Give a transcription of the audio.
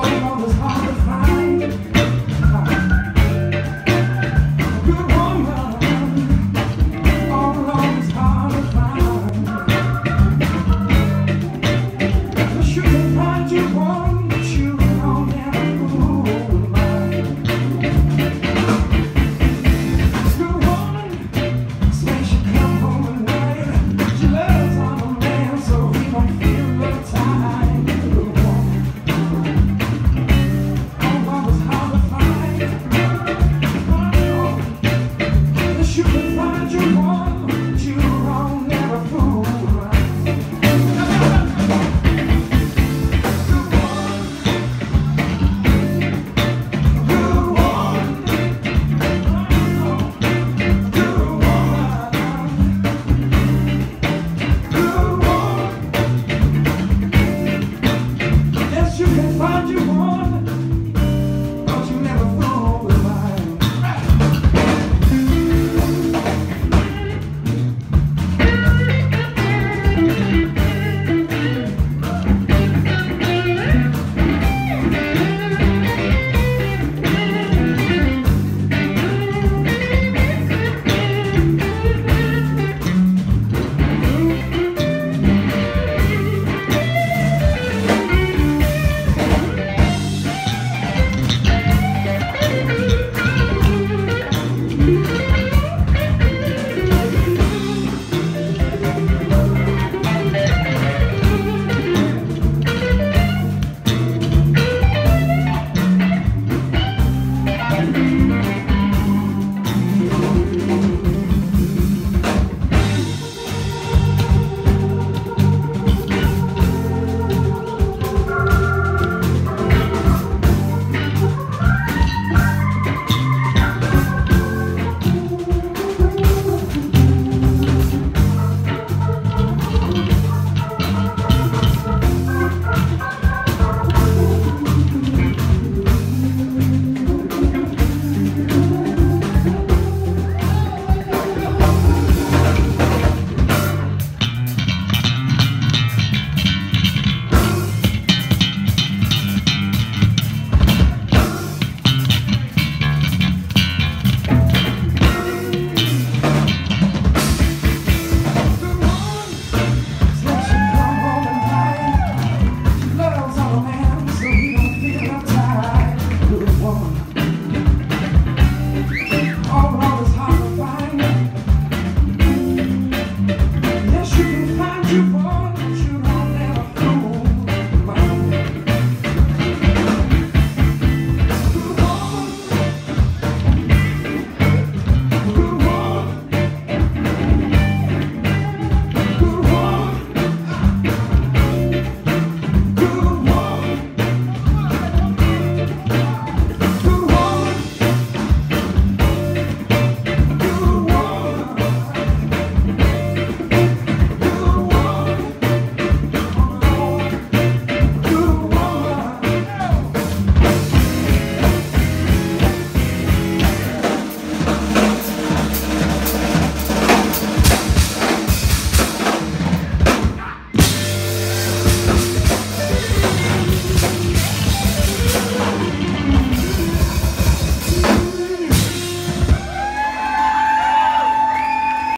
Oh,